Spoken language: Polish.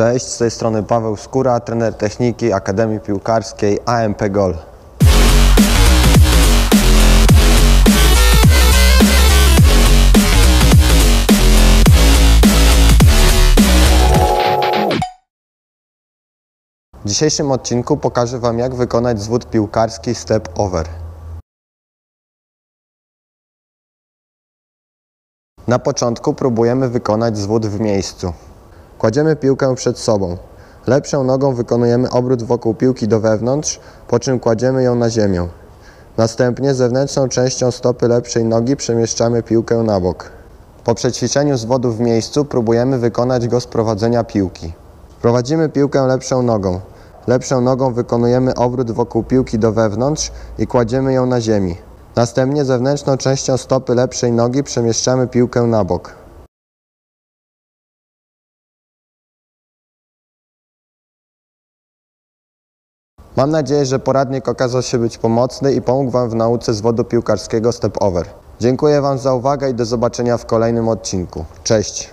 Cześć, z tej strony Paweł Skóra, trener techniki Akademii Piłkarskiej AMP Gol. W dzisiejszym odcinku pokażę Wam jak wykonać zwód piłkarski step over. Na początku próbujemy wykonać zwód w miejscu. Kładziemy piłkę przed sobą. Lepszą nogą wykonujemy obrót wokół piłki do wewnątrz, po czym kładziemy ją na ziemię. Następnie zewnętrzną częścią stopy lepszej nogi przemieszczamy piłkę na bok. Po przećwiczeniu zwodu w miejscu próbujemy wykonać go z prowadzenia piłki. Prowadzimy piłkę lepszą nogą. Lepszą nogą wykonujemy obrót wokół piłki do wewnątrz i kładziemy ją na ziemi. Następnie zewnętrzną częścią stopy lepszej nogi przemieszczamy piłkę na bok. Mam nadzieję, że poradnik okazał się być pomocny i pomógł Wam w nauce zwodu piłkarskiego step over. Dziękuję Wam za uwagę i do zobaczenia w kolejnym odcinku. Cześć!